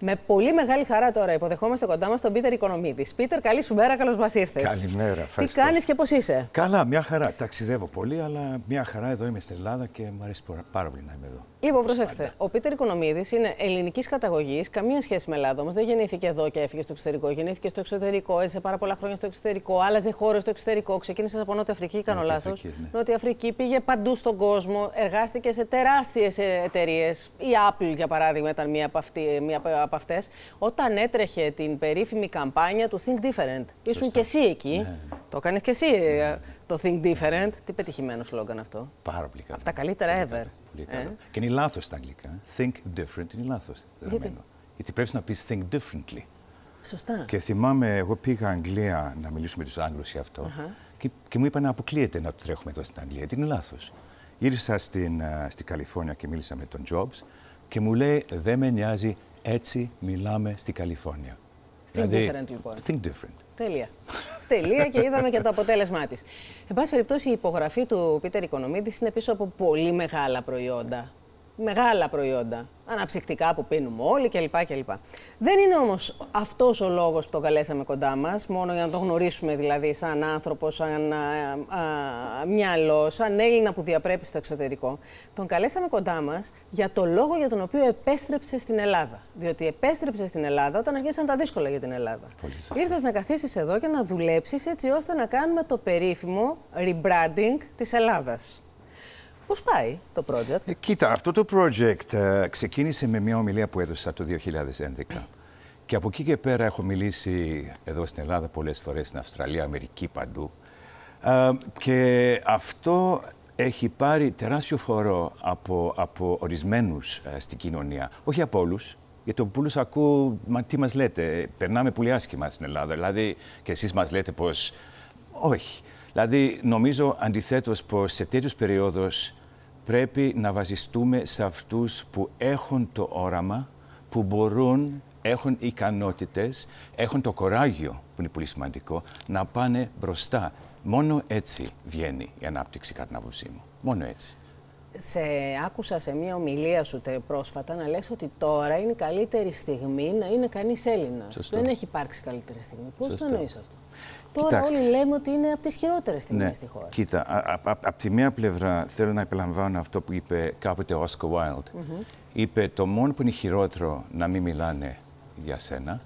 Με πολύ μεγάλη χαρά τώρα υποδεχόμαστε κοντά μας τον Πίτερ Οικονομίδης. Πίτερ, καλή σου μέρα, καλώς μας ήρθες. Καλημέρα, ευχαριστώ. Τι κάνεις και πώς είσαι; Καλά, μια χαρά. Ταξιδεύω πολύ, αλλά μια χαρά εδώ είμαι στην Ελλάδα και μου αρέσει πάρα πολύ να είμαι εδώ. Λοιπόν, προσέξτε. Ο Πίτερ Οικονομίδης είναι ελληνικής καταγωγής, καμία σχέση με Ελλάδα όμως. Δεν γεννήθηκε εδώ και έφυγε στο εξωτερικό. Γεννήθηκε στο εξωτερικό, έζησε πάρα πολλά χρόνια στο εξωτερικό, άλλαζε χώρε στο εξωτερικό. Ξεκίνησε από Νότια Αφρική, κάνω λάθος. Ναι. Νότια Αφρική πήγε παντού στον κόσμο, εργάστηκε σε τεράστιες εταιρείες. Η Apple, για παράδειγμα, ήταν μία από, μία από αυτές. Όταν έτρεχε την περίφημη καμπάνια του Think Different. Ήσουν και εσύ εκεί. Ναι. Το έκανες και εσύ ε, το Think Different. Τι πετυχημένο σλόγκαν αυτό. Πάρα πολύ καλό. Από τα καλύτερα ever. Πολύ καλό. Ε; Και είναι λάθος στα αγγλικά. Think different είναι λάθος. Γιατί; Γιατί πρέπει να πεις think differently. Σωστά. Και θυμάμαι, εγώ πήγα Αγγλία να μιλήσω με τους Άγγλους για αυτό. Uh-huh. και, και μου είπαν να αποκλείεται να το τρέχουμε εδώ στην Αγγλία. Γιατί είναι λάθος. Γύρισα στην, uh, στην Καλιφόρνια και μίλησα με τον Jobs και μου λέει δεν με νοιάζει έτσι μιλάμε στη Καλιφόρνια. Think δηλαδή, different λοιπόν. Think different. Τέλεια. Τελεία και είδαμε και το αποτέλεσμά της. Εν πάση περιπτώσει η υπογραφή του Πίτερ Οικονομίδης είναι πίσω από πολύ μεγάλα προϊόντα μεγάλα προϊόντα. Αναψυκτικά που πίνουμε όλοι κλπ. κλπ. Δεν είναι όμως αυτός ο λόγος που τον καλέσαμε κοντά μας, μόνο για να τον γνωρίσουμε δηλαδή σαν άνθρωπο, σαν α, α, μυαλό, σαν Έλληνα που διαπρέπει στο εξωτερικό. Τον καλέσαμε κοντά μας για το λόγο για τον οποίο επέστρεψε στην Ελλάδα. Διότι επέστρεψε στην Ελλάδα όταν αρχίσαν τα δύσκολα για την Ελλάδα. Ήρθες να καθίσεις εδώ και να δουλέψεις έτσι ώστε να κάνουμε το περίφημο rebranding της Ελλάδας. Πώς πάει το project? Ε, κοίτα, αυτό το project ε, ξεκίνησε με μια ομιλία που έδωσα το 2011. Και από εκεί και πέρα έχω μιλήσει εδώ στην Ελλάδα πολλές φορές, στην Αυστραλία, Αμερική, παντού. Ε, και αυτό έχει πάρει τεράστιο φορό από, από ορισμένους στην κοινωνία. Όχι από όλους, γιατί από πολλούς ακούω, μα τι μας λέτε, περνάμε πολύ άσχημα στην Ελλάδα. Δηλαδή, και εσείς μας λέτε πως όχι. Δηλαδή, νομίζω αντιθέτως πως σε τέτοιους περιόδους πρέπει να βασιστούμε σε αυτούς που έχουν το όραμα, που μπορούν, έχουν ικανότητες, έχουν το κοράγιο, που είναι πολύ σημαντικό, να πάνε μπροστά. Μόνο έτσι βγαίνει η ανάπτυξη κατά την άποψή μου. Μόνο έτσι. Σε άκουσα σε μία ομιλία σου πρόσφατα να λες ότι τώρα είναι η καλύτερη στιγμή να είναι κανείς Έλληνας. Δεν έχει υπάρξει καλύτερη στιγμή. Πώς το εννοείς αυτό; Τώρα όλοι λέμε ότι είναι από τις χειρότερες στιγμές ναι. στη χώρα. Κοίτα, από τη μία πλευρά θέλω να επιλαμβάνω αυτό που είπε κάποτε ο Oscar Wilde. Είπε το μόνο που είναι χειρότερο να μην μιλάνε για σένα.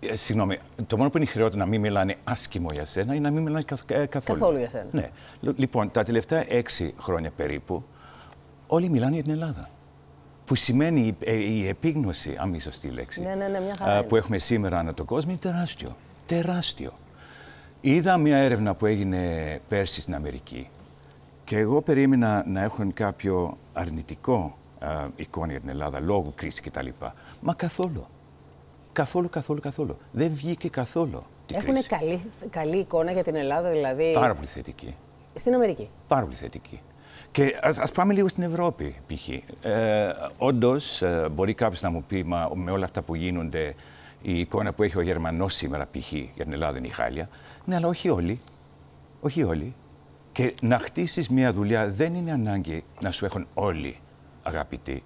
Ε, συγγνώμη, το μόνο που είναι χειρότερο να μην μιλάνε άσχημο για σένα είναι να μην μιλάνε ε, καθόλου. Καθόλου για σένα. Ναι. Λοιπόν, τα τελευταία έξι χρόνια περίπου, όλοι μιλάνε για την Ελλάδα. Που σημαίνει η, ε, η επίγνωση, αν μη σωστή λέξη, ναι, ναι, ναι, μια χαρά που έχουμε σήμερα ανά τον κόσμο είναι τεράστιο τεράστιο. Είδα μια έρευνα που έγινε πέρσι στην Αμερική και εγώ περίμενα να έχουν κάποιο αρνητικό α, εικόνα για την Ελλάδα λόγω κρίση κτλ. Μα καθόλου. Καθόλου, καθόλου, καθόλου. Δεν βγήκε καθόλου. Έχουν καλή, καλή εικόνα για την Ελλάδα, δηλαδή. Πάρα πολύ θετική. Στην Αμερική. Πάρα πολύ θετική. Και ας, ας πάμε λίγο στην Ευρώπη, π.χ. Ε, Όντως, ε, μπορεί κάποιος να μου πει, μα με όλα αυτά που γίνονται, η εικόνα που έχει ο Γερμανός σήμερα, π.χ. για την Ελλάδα είναι η χάλια. Ναι, αλλά όχι όλοι. Όχι όλοι. Και να χτίσεις μια δουλειά δεν είναι ανάγκη να σου έχουν όλοι αγαπητοί.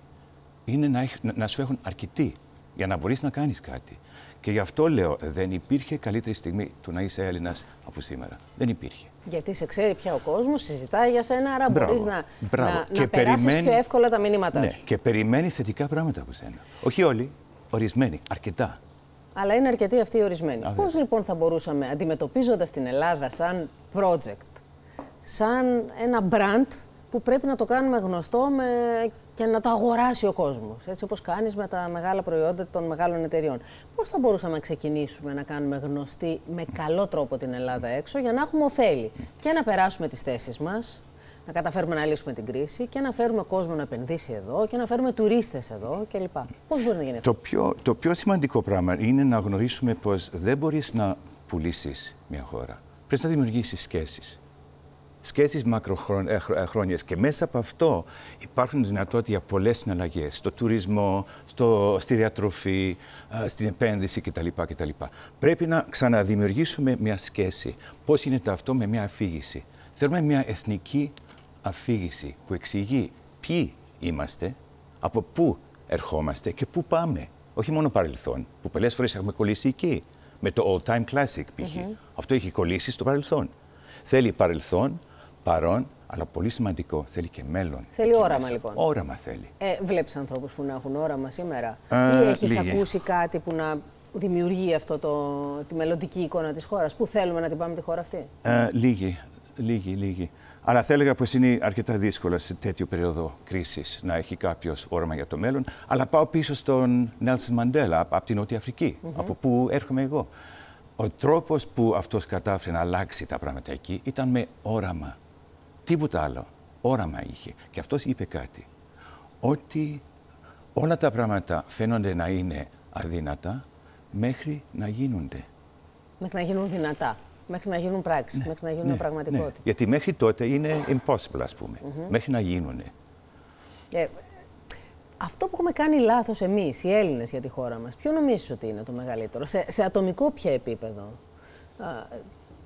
Είναι να, να σου έχουν αρκετοί για να μπορείς να κάνεις κάτι. Και γι' αυτό λέω, δεν υπήρχε καλύτερη στιγμή του να είσαι Έλληνας από σήμερα. Δεν υπήρχε. Γιατί σε ξέρει πια ο κόσμος, συζητάει για σένα, άρα μπορείς να, να, να περάσεις πιο εύκολα τα μηνύματά ναι, σου. Και περιμένει θετικά πράγματα από σένα. Όχι όλοι, ορισμένοι, αρκετά. Αλλά είναι αρκετοί αυτοί οι ορισμένοι. Πώς λοιπόν θα μπορούσαμε, αντιμετωπίζοντας την Ελλάδα σαν project, σαν ένα brand που πρέπει να το κάνουμε γνωστό με... και να το αγοράσει ο κόσμος, έτσι όπως κάνεις με τα μεγάλα προϊόντα των μεγάλων εταιριών. Πώς θα μπορούσαμε να ξεκινήσουμε να κάνουμε γνωστή με καλό τρόπο την Ελλάδα έξω για να έχουμε ωφέλη και να περάσουμε τις θέσεις μας, να καταφέρουμε να λύσουμε την κρίση και να φέρουμε κόσμος να επενδύσει εδώ και να φέρουμε τουρίστες εδώ κλπ. Πώς μπορεί να γίνει αυτό; Το πιο, το πιο σημαντικό πράγμα είναι να γνωρίσουμε πως δεν μπορείς να πουλήσεις μια χώρα. Πρέπει να δημιουργήσεις σχέσεις. Σχέσεις μακροχρόνιε. Και μέσα από αυτό υπάρχουν δυνατότητα για πολλές συναλλαγές. Στο τουρισμό, στο, στη διατροφή, στην επένδυση κτλ. κτλ. Πρέπει να ξαναδημιουργήσουμε μια σχέση. Πώς γίνεται αυτό; Με μια αφήγηση. Θέλουμε μια εθνική αφήγηση που εξηγεί ποιοι είμαστε, από πού ερχόμαστε και πού πάμε. Όχι μόνο παρελθόν, που πολλές φορές έχουμε κολλήσει εκεί. Με το all time classic π.χ. Αυτό έχει κολλήσει στο παρελθόν. Θέλει παρελθόν, παρόν, αλλά πολύ σημαντικό, θέλει και μέλλον. Θέλει εκεί όραμα, μέσα. λοιπόν. Όραμα θέλει. Ε, Βλέπεις ανθρώπους που να έχουν όραμα σήμερα, Ε, ή έχεις λίγοι. ακούσει κάτι που να δημιουργεί αυτό το, τη μελλοντική εικόνα της χώρας. Πού θέλουμε να την πάμε τη χώρα αυτή; Ε, λίγοι, λίγοι, λίγοι. Αλλά θα έλεγα πως είναι αρκετά δύσκολο σε τέτοιο περίοδο κρίσης να έχει κάποιος όραμα για το μέλλον. Αλλά πάω πίσω στον Νέλσον Μαντέλα από την Νότια Αφρική, από που έρχομαι εγώ. Ο τρόπος που αυτός κατάφερε να αλλάξει τα πράγματα εκεί ήταν με όραμα. Τίποτα άλλο. Όραμα είχε. Και αυτός είπε κάτι. Ότι όλα τα πράγματα φαίνονται να είναι αδύνατα μέχρι να γίνονται. Μέχρι να γίνουν δυνατά, μέχρι να γίνουν πράξεις, μέχρι να γίνουν πραγματικότητα. Ναι, γιατί μέχρι τότε είναι impossible, ας πούμε. Μέχρι να γίνουν. Ε, αυτό που έχουμε κάνει λάθος εμείς, οι Έλληνες για τη χώρα μας, ποιο νομίζεις ότι είναι το μεγαλύτερο, σε, σε ατομικό ποια επίπεδο; Α,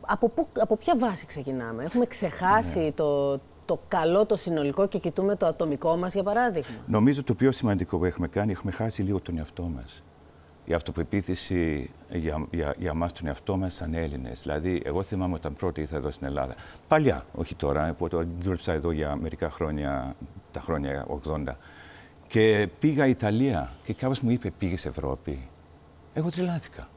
από, πού, από ποια βάση ξεκινάμε, έχουμε ξεχάσει Ναι. το, το καλό, το συνολικό και κοιτούμε το ατομικό μας, για παράδειγμα; Νομίζω το πιο σημαντικό που έχουμε κάνει, έχουμε χάσει λίγο τον εαυτό μας. Η αυτοπεποίθηση για, για, για μας τον εαυτό μας σαν Έλληνες. Δηλαδή, εγώ θυμάμαι όταν πρώτη ήρθα εδώ στην Ελλάδα. Παλιά, όχι τώρα, που το δούλεψα εδώ για μερικά χρόνια, τα χρόνια 80. Και πήγα Ιταλία και κάποιος μου είπε πήγες Ευρώπη. Εγώ τρελάθηκα.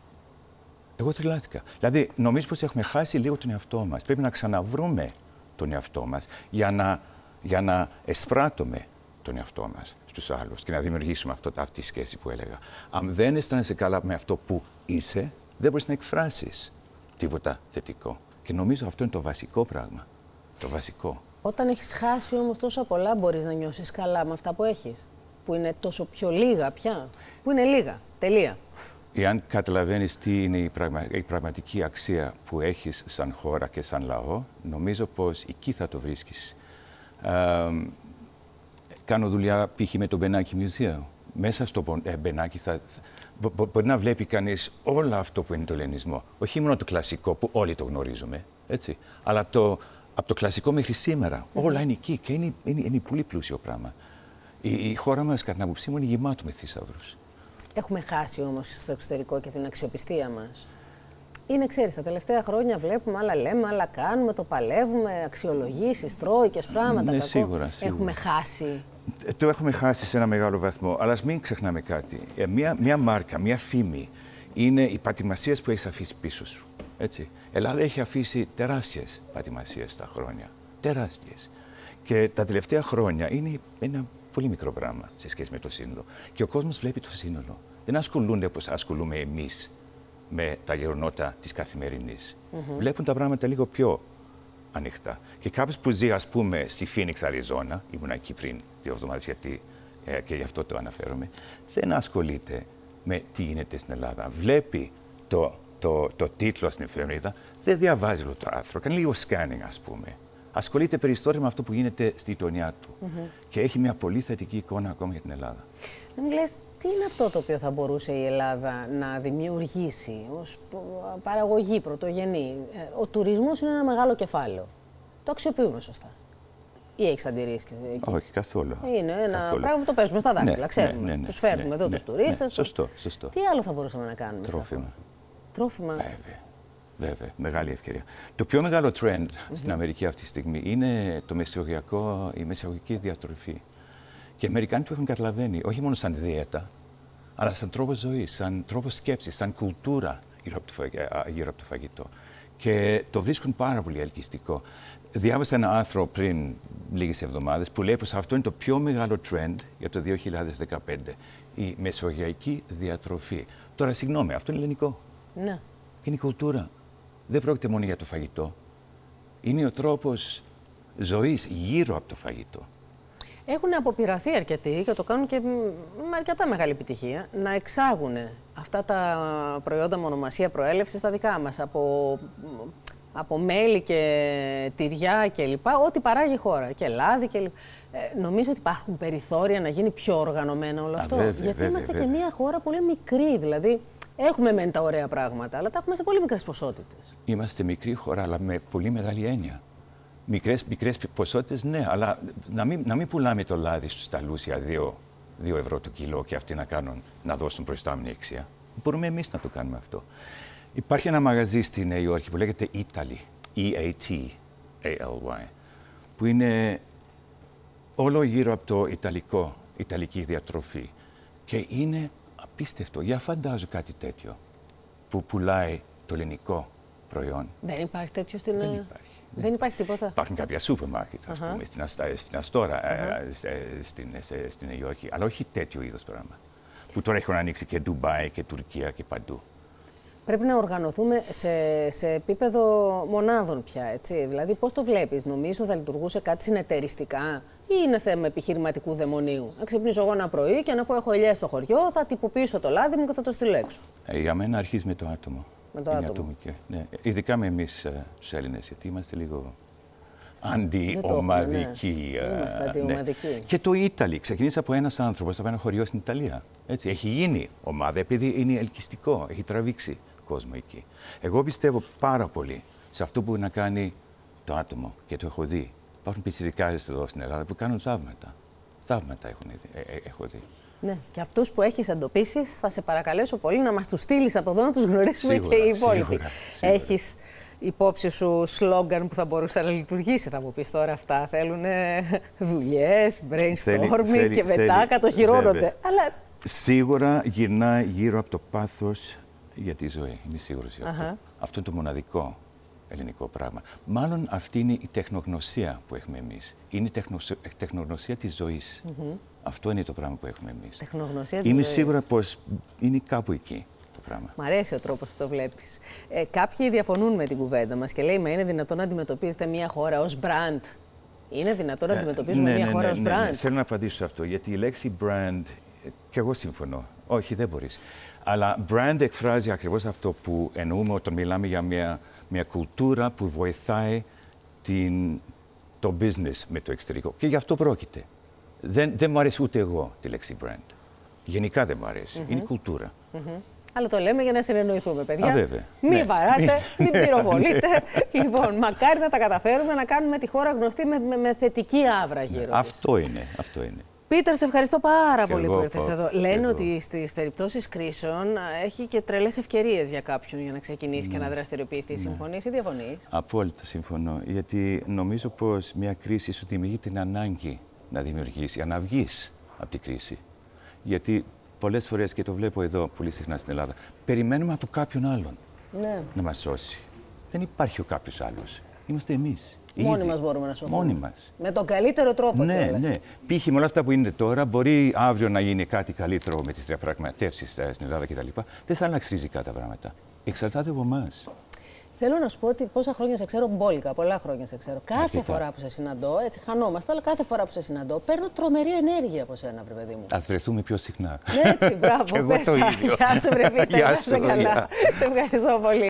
Εγώ τρελάθηκα. Δηλαδή, νομίζω πως έχουμε χάσει λίγο τον εαυτό μας. Πρέπει να ξαναβρούμε τον εαυτό μας για να, για να εσπράττουμε τον εαυτό μας στους άλλους και να δημιουργήσουμε αυτό, αυτή τη σχέση που έλεγα. Αν δεν αισθάνεσαι καλά με αυτό που είσαι, δεν μπορείς να εκφράσεις τίποτα θετικό. Και νομίζω αυτό είναι το βασικό πράγμα. Το βασικό. Όταν έχεις χάσει όμως τόσα πολλά, μπορείς να νιώσεις καλά με αυτά που έχεις, που είναι τόσο πιο λίγα πια, που είναι λίγα, τελεία. Εάν καταλαβαίνεις τι είναι η, πραγμα- η πραγματική αξία που έχεις σαν χώρα και σαν λαό, νομίζω πως εκεί θα το βρίσκεις. Ε, κάνω δουλειά π.χ. με το Μπενάκι Museum. Μέσα στο μπο- ε, Μπενάκι θα, θα- μπο- μπο- μπορεί να βλέπει κανείς όλο αυτό που είναι το ελληνισμό. Όχι μόνο το κλασικό που όλοι το γνωρίζουμε, έτσι, αλλά το, από το κλασικό μέχρι σήμερα. Όλα είναι εκεί και είναι, είναι, είναι πολύ πλούσιο πράγμα. Η, η χώρα μας, κατά την άποψή μου, είναι γεμάτο με θησαύρους. Έχουμε χάσει όμως στο εξωτερικό και την αξιοπιστία μας. Είναι, ξέρεις, τα τελευταία χρόνια βλέπουμε, άλλα λέμε, άλλα κάνουμε, το παλεύουμε, αξιολογήσεις, τρόικες, πράγματα. Ναι, κακό. σίγουρα, σίγουρα. Έχουμε χάσει. Ε, Το έχουμε χάσει σε ένα μεγάλο βαθμό. Αλλά ας μην ξεχνάμε κάτι. Ε, Μια, μια μάρκα, μια φήμη είναι οι πατημασίε που έχεις αφήσει πίσω σου. Έτσι. Η Ελλάδα έχει αφήσει τεράστιες πατημασίες τα χρόνια. Τεράστιες. Και τα τελευταία χρόνια είναι ένα πολύ μικρό πράγμα σε σχέση με το σύνολο. Και ο κόσμος βλέπει το σύνολο. Δεν ασχολούνται όπως ασχολούμαι εμείς με τα γεγονότα της καθημερινής. Βλέπουν τα πράγματα λίγο πιο ανοιχτά. Και κάποιος που ζει, ας πούμε, στη Phoenix, Αριζόνα, ήμουν εκεί πριν δύο εβδομάδες, γιατί ε, και γι' αυτό το αναφέρομαι, δεν ασχολείται με τι γίνεται στην Ελλάδα. Βλέπει το, το, το τίτλο στην εφημερίδα, δεν διαβάζει όλο το άρθρο, κάνει λίγο scanning, ας πούμε. Ασχολείται περισσότερο με αυτό που γίνεται στη γειτονιά του. Και έχει μια πολύ θετική εικόνα ακόμα για την Ελλάδα. Δεν μου λες, τι είναι αυτό το οποίο θα μπορούσε η Ελλάδα να δημιουργήσει ως προ- παραγωγή πρωτογενή; Ε, Ο τουρισμός είναι ένα μεγάλο κεφάλαιο. Το αξιοποιούμε σωστά. Ή έχεις αντιρρήσεις και εκεί; Όχι, καθόλου. Είναι ένα Καθόλου. πράγμα που το παίζουμε στα δάχτυλα, Ναι, ξέρουμε. ναι, ναι, ναι, τους φέρνουμε ναι, εδώ ναι, τους τουρίστες. ναι, σωστό, σωστό. Τι άλλο θα μπορούσαμε να κάνουμε. σε αυτό; Τρόφιμα. Τρόφιμα. Βέβαια. Βέβαια, μεγάλη ευκαιρία. Το πιο μεγάλο trend στην Αμερική αυτή τη στιγμή είναι το μεσογειακό, η μεσογειακή διατροφή. Και οι Αμερικάνοι το έχουν καταλαβαίνει, όχι μόνο σαν δίαιτα, αλλά σαν τρόπο ζωής, σαν τρόπο σκέψης, σαν κουλτούρα γύρω από, το, φαγ- α, γύρω από το φαγητό. Και το βρίσκουν πάρα πολύ ελκυστικό. Διάβασα ένα άρθρο πριν λίγες εβδομάδες που λέει πως αυτό είναι το πιο μεγάλο trend για το 2015. Η μεσογειακή διατροφή. Τώρα, συγγνώμη, αυτό είναι ελληνικό. Ναι. Είναι η κουλτούρα. Δεν πρόκειται μόνο για το φαγητό. Είναι ο τρόπος ζωής γύρω από το φαγητό. Έχουν αποπειραθεί αρκετοί και το κάνουν και με αρκετά μεγάλη επιτυχία να εξάγουν αυτά τα προϊόντα μονομασία προέλευσης στα δικά μας από, από μέλι και τυριά και λοιπά, ό,τι παράγει η χώρα και λάδι και λοιπά. Ε, νομίζω ότι υπάρχουν περιθώρια να γίνει πιο οργανωμένο όλο Α, αυτό. βέβαια, γιατί βέβαια, είμαστε βέβαια. και μια χώρα πολύ μικρή, δηλαδή έχουμε μεν τα ωραία πράγματα, αλλά τα έχουμε σε πολύ μικρές ποσότητες. Είμαστε μικρή χώρα, αλλά με πολύ μεγάλη έννοια. Μικρές, μικρές ποσότητες, ναι, αλλά να μην, να μην πουλάμε το λάδι στους Ιταλούς για δύο 2 ευρώ το κιλό και αυτοί να, κάνουν, να δώσουν προϊστάμενη αξία. Μπορούμε εμείς να το κάνουμε αυτό. Υπάρχει ένα μαγαζί στη Νέα Υόρκη που λέγεται Italy, E-A-T-A-L-Y, που είναι όλο γύρω από το Ιταλικό, Ιταλική διατροφή. Και είναι απίστευτο. Για φαντάζω κάτι τέτοιο που πουλάει το ελληνικό προϊόν. Δεν υπάρχει τέτοιο στην Δεν ε, υπάρχει. Δεν υπάρχει τίποτα. Υπάρχουν κάποια σούπερ μάρκετς, ας πούμε, στην, Αστα, στην Αστόρα, ε, ε, στην, σε- στην Νέα Υόρκη, αλλά όχι τέτοιο είδος πράγμα. Που τώρα έχουν ανοίξει και Ντουμπάι και Τουρκία και παντού. Πρέπει να οργανωθούμε σε, σε επίπεδο μονάδων πια, έτσι. Δηλαδή, πώς το βλέπεις, νομίζω θα λειτουργούσε κάτι συνεταιριστικά ή είναι θέμα επιχειρηματικού δαιμονίου. Να ξυπνήσω εγώ ένα πρωί και να πω έχω ελιές στο χωριό, θα τυποποιήσω το λάδι μου και θα το στείλω έξω. Ε, για μένα αρχίζει με το άτομο. Με το Είναι άτομο. ατομική. Ναι. Ειδικά με εμείς τους Έλληνες, γιατί είμαστε λίγο έχουμε, αντιομαδικοί. ναι. ε, Είμαστε αντιομαδικοί. Και το Ήταλι ξεκίνησε από ένας άνθρωπος από ένα χωριό στην Ιταλία. Έτσι, έχει γίνει ομάδα επειδή είναι ελκυστικό, έχει τραβήξει κόσμο εκεί. Εγώ πιστεύω πάρα πολύ σε αυτό που μπορεί να κάνει το άτομο και το έχω δει. Υπάρχουν πιτσιρικάρες εδώ στην Ελλάδα που κάνουν θαύματα. Θαύματα έχουν, δει- ε, ε, έχω δει. Ναι, και αυτούς που έχεις εντοπίσει, θα σε παρακαλέσω πολύ να μας τους στείλεις από εδώ να τους γνωρίσουμε Σίγουρα, και οι υπόλοιποι. σίγουρα, σίγουρα. Έχεις υπόψη σου σλόγκαν που θα μπορούσε να λειτουργήσει, θα μου πεις τώρα αυτά. Θέλουν δουλειές, brainstorming θέλει- και μετά θέλει, κατοχυρώνονται. βέβαια. Αλλά Σίγουρα γυρνάει γύρω από το πάθος για τη ζωή. Είμαι σίγουρος για αυτό. Αχα. Αυτό είναι το μοναδικό ελληνικό πράγμα. Μάλλον αυτή είναι η τεχνογνωσία που έχουμε εμείς. Είναι η τεχνοσ- η τεχνογνωσία της ζωής Αυτό είναι το πράγμα που έχουμε εμείς. τεχνογνωσία της Είμαι ζωής. σίγουρα πως είναι κάπου εκεί το πράγμα. Μ' αρέσει ο τρόπος που το βλέπεις. Ε, κάποιοι διαφωνούν με την κουβέντα μας και λέει: Μα είναι δυνατόν να αντιμετωπίζετε μια χώρα ως brand. Είναι δυνατόν να αντιμετωπίζουμε ναι, μια ναι, χώρα ναι, ως ναι, ναι. brand. Θέλω να απαντήσω σε αυτό, γιατί η λέξη brand, ε, και εγώ συμφωνώ. Όχι, δεν μπορείς. Αλλά brand εκφράζει ακριβώς αυτό που εννοούμε όταν μιλάμε για μια, μια κουλτούρα που βοηθάει την, το business με το εξωτερικό. Και γι' αυτό πρόκειται. Δεν, δεν μου αρέσει ούτε εγώ τη λέξη brand. Γενικά δεν μου αρέσει. Είναι κουλτούρα. Αλλά το λέμε για να συνεννοηθούμε, παιδιά. Α, βέβαια. Μην Ναι. βαράτε, μην πυροβολείτε. λοιπόν, μακάρι να τα καταφέρουμε να κάνουμε τη χώρα γνωστή με, με, με θετική άβρα γύρω της. Αυτό είναι. Αυτό είναι. Πίτερ, σε ευχαριστώ πάρα Και πολύ εγώ, που ήρθες Παύλο. εδώ. Και Λένε εγώ. ότι στις περιπτώσεις κρίσεων α, έχει και τρελές ευκαιρίες για κάποιον για να ξεκινήσει και Ναι. να δραστηριοποιηθεί. Συμφωνείς ή διαφωνείς; Απόλυτα συμφωνώ. Γιατί νομίζω πως μια κρίση σου δημιουργεί την ανάγκη να δημιουργήσει, να βγεις από την κρίση. Γιατί πολλές φορές, και το βλέπω εδώ πολύ συχνά στην Ελλάδα, περιμένουμε από κάποιον άλλον Ναι. να μας σώσει. Δεν υπάρχει ο κάποιος άλλος. Είμαστε εμείς. Οι Μόνοι ίδιοι. μας μπορούμε να σωθούμε. Μόνοι μας. Με τον καλύτερο τρόπο Ναι, κιόλας. ναι. Π.χ. με όλα αυτά που είναι τώρα, μπορεί αύριο να γίνει κάτι καλύτερο με τις διαπραγματεύσεις στην Ελλάδα κτλ. Δεν θα αλλάξει ριζικά τα πράγματα. Εξαρτάται από εμάς. Θέλω να σου πω ότι πόσα χρόνια σε ξέρω μπόλικα, πολλά χρόνια σε ξέρω. Κάθε Αρκετά. φορά που σε συναντώ, έτσι χανόμαστε, αλλά κάθε φορά που σε συναντώ, παίρνω τρομερή ενέργεια από σένα, βρε παιδί μου. Α βρεθούμε πιο συχνά. Έτσι, μπράβο. Κι εγώ πες το τα. ίδιο. Γεια σου, βρε Πίτερ, Γεια να είσαι σου, καλά. γεια. Σε ευχαριστώ πολύ.